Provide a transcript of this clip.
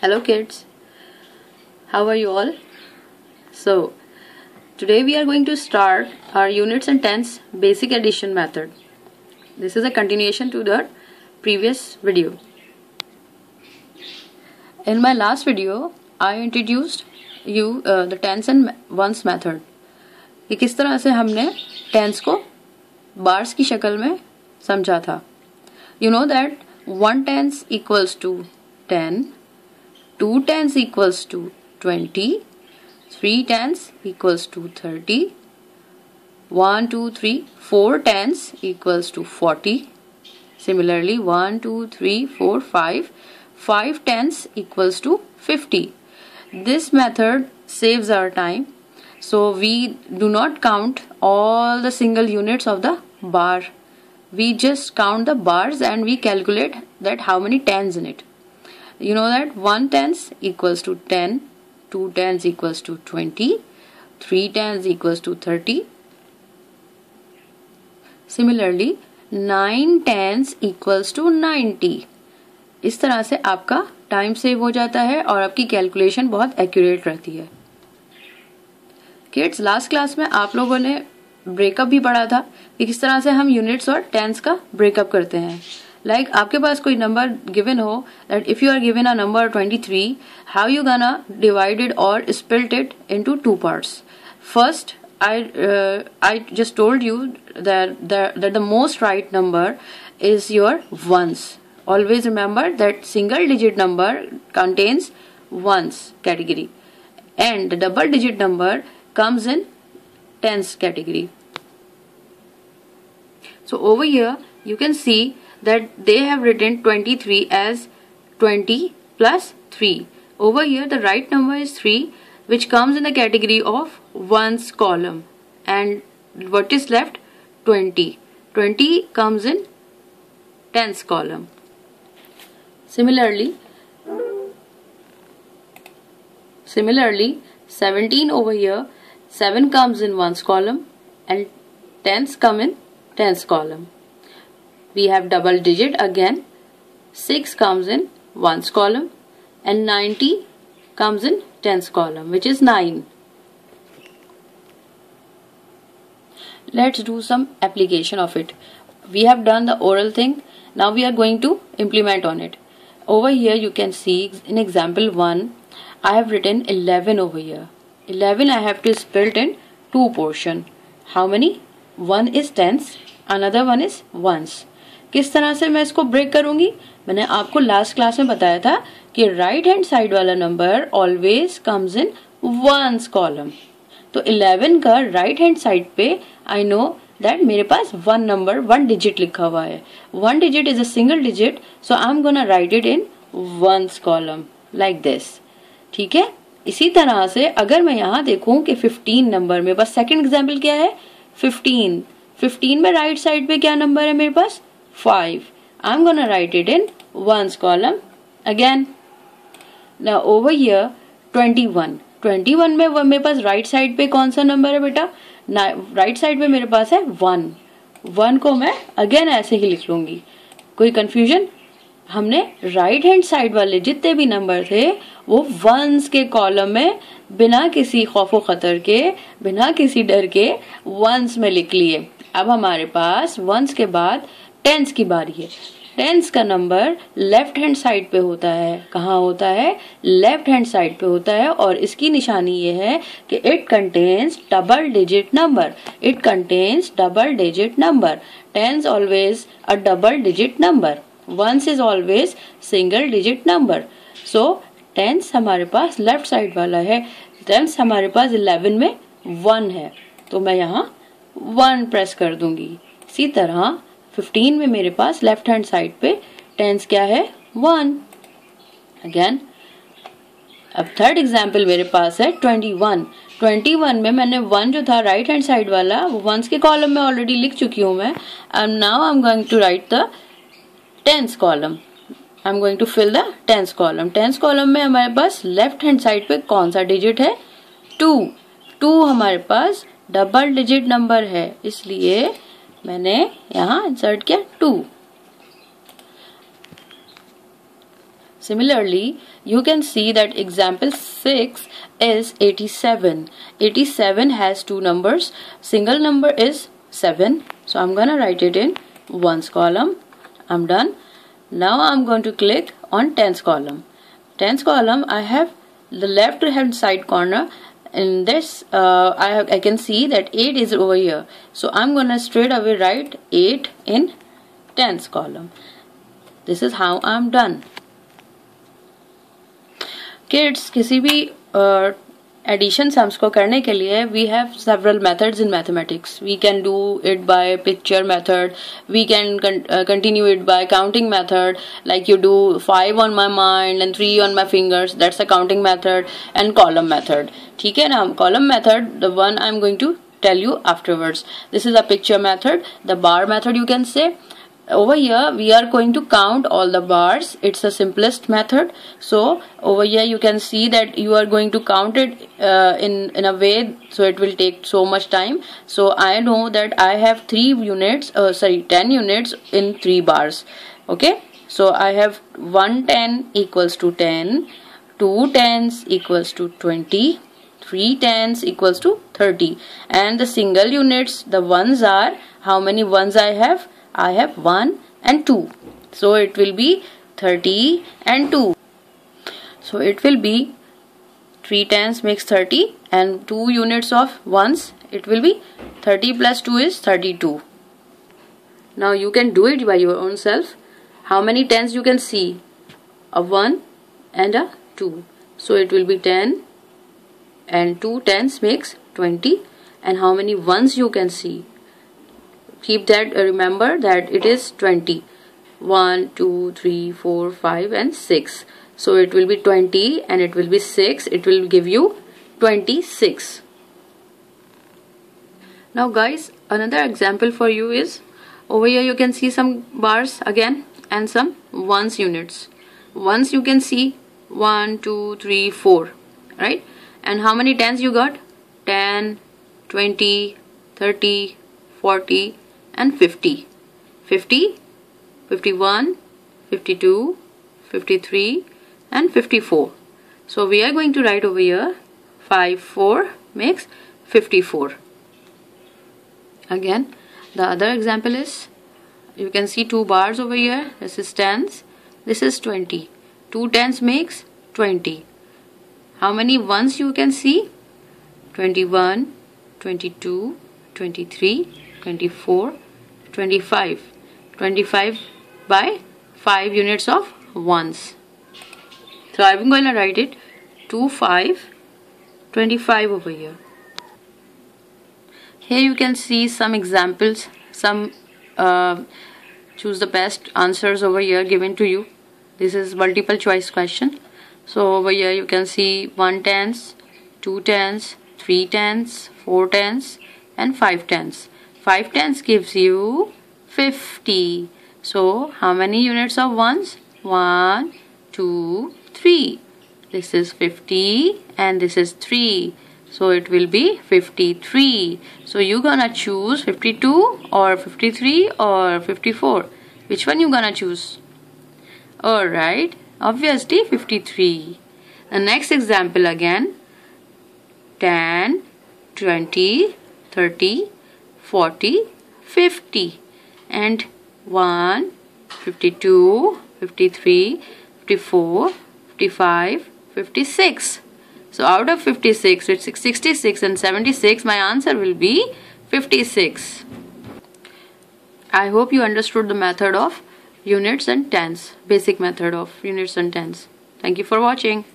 Hello kids, how are you all? So, today we are going to start our units and tens basic addition method. This is a continuation to the previous video. In my last video, I introduced you uh, the tens and ones method. कि किस तरह से हमने tense को bars की शक्ल में समझा था you know that one tens equals to ten two tens equals to 20, three tens equals to 30, 1, 2, 3, 4 tens equals to 40. Similarly, 1, 2, 3, 4, 5, 5 tens equals to 50. This method saves our time. So we do not count all the single units of the bar. We just count the bars and we calculate that how many tens in it you know that 1 tens equals to 10 2 tens equals to 20 3 tens equals to 30 similarly 9 tens equals to 90 इस तरह से आपका time save हो जाता है और आपकी calculation बहुत एक्यूरेट रहती है। किड्स लास्ट क्लास में आप लोगों ने ब्रेकअप भी पढ़ा था कि किस तरह से हम यूनिट्स और टेंस का ब्रेकअप करते हैं। लाइक like, आपके पास कोई नंबर गिवन हो that if you are given a number 23 how you gonna divided or split it into two parts first I I just told you that the most right number is your ones always remember that single digit number contains ones category and the double digit number comes in tens category so over here you can see that they have written 23 as 20 plus 3. Over here the right number is 3 which comes in the category of ones column and what is left 20. 20 comes in tens column. Similarly, similarly 17 over here 7 comes in ones column and tens come in tens column we have double digit again. 6 comes in ones column and 90 comes in tens column which is 9 let's do some application of it. We have done the oral thing. Now we are going to implement on it. Over here you can see in example 1 I have written 11 over here. 11 I have to split in two portion. How many? One is tens another one is ones किस तरह से मैं इसको break करूँगी? मैंने आपको last class में बताया था कि राइट हैंड साइड वाला number always comes in ones column तो 11 का राइट हैंड साइड पे आई नो दैट मेरे पास वन नंबर वन डिजिट लिखा हुआ है। One digit is a single digit so I am gonna write it in ones column like this ठीक है? इसी तरह से अगर मैं यहाँ देखूँ कि 15 नंबर मेरे पास सेकंड एग्ज़ाम्पल क्या है? 15 15 में राइट साइड पे क्या नंबर है मेरे पास? 5. I'm gonna write it in ones column again. Now, over here 21. 21 में, मेरे पास राइट साइड पे कौन सा नंबर है बेटा राइट साइड पे मेरे पास है वन वन को मैं अगेन ऐसे ही लिख लूँगी कोई कंफ्यूजन हमने राइट हैंड साइड वाले जितने भी नंबर थे, वो वंस के कॉलम में बिना किसी खौफो खतर के, बिना किसी डर के वंस में लिख लिए अब हमारे पास वंस के बाद टेंस की बारी है। टेंस का नंबर लेफ़्ट हैंड साइड पे होता है। कहाँ होता है? लेफ़्ट हैंड साइड पे होता है और इसकी निशानी ये है कि it contains double digit number it contains double digit number tens always a double digit number ones is always single digit number so tens हमारे पास लेफ़्ट साइड वाला है। टेंस हमारे पास इलेवन में वन है। तो मैं यहाँ वन प्रेस कर दूँगी। इसी तरह 15 में मेरे पास लेफ़्ट हैंड साइड पे टेंस क्या है? वन अगेन अब थर्ड एग्ज़ाम्पल मेरे पास है 21 21 में मैंने वन जो था राइट हैंड साइड वाला, वो वंस के कॉलम में ऑलरेडी लिख चुकी हूँ मैं. And now I am going to write the tens column I am going to fill the tens column tens column में हमारे पास लेफ़्ट हैंड साइड पे कौन सा डिजिट है? टू टू हमारे पास डबल डिजिट नंबर है. इसलिए मैंने यहाँ इंसर्ट किया two similarly you can see that example six is eighty seven eighty seven has two number single number is seven so I am gonna write it in ones column I am done now I am going to click on tenth column tenth column I have the left hand side corner in this uh, I, have, I can see that 8 is over here so I'm gonna straight away write 8 in tens column this is how I'm done kids किसी भी uh, addition sums को करने के लिए we have several methods in mathematics we can do it by picture method we can continue it by counting method like you do five on my mind and three on my fingers that's a counting method and column method ठीक है ना? Column method the one I am going to tell you afterwards this is a picture method. The bar method you can say. Over here we are going to count all the bars. It's the simplest method. So over here you can see that you are going to count it uh, in in a way so it will take so much time. So I know that I have three units uh, sorry 10 units in three bars. Okay? So I have 110 equals to 10 2 tens equals to 20 3 tens equals to 30 and the single units the ones are how many ones I have I have 1 and 2. So it will be 30 and 2. So it will be 3 tens makes 30 and 2 units of ones it will be 30 plus 2 is 32. Now you can do it by your own self. How many tens you can see? A 1 and a 2. So it will be 10 and 2 tens makes 20 and how many ones you can see? Keep that uh, remember that it is 20 1 2 3 4 5 and 6 so it will be 20 and it will be 6 it will give you 26 now guys another example for you is over here you can see some bars again and some ones units. Ones you can see 1 2 3 4 right? And how many tens you got? 10 20 30 40 and 50. 50, 51, 52, 53 and 54. So we are going to write over here 5, 4 makes 54. Again the other example is you can see two bars over here this is tens this is 20 two tens makes 20 how many ones you can see 21 22 23 24 25 25 by 5 units of ones. So I'm going to write it 2 5 25 over here. Here you can see some examples some uh, choose the best answers over here given to you. This is multiple choice question. So over here you can see 1 tens 2 tens 3 tens 4 tens and 5 tens 5 tens gives you 50. So how many units of ones? 1, 2, 3. This is 50 and this is 3. So it will be 53. So you gonna choose 52 or 53 or 54. Which one you gonna choose? Alright, obviously 53. The next example again. 10, 20, 30, 40, 50 and 1, 52, 53, 54, 55, 56. So out of 56, it's 66 and 76, my answer will be 56. I hope you understood the method of units and tens, basic method of units and tens. Thank you for watching.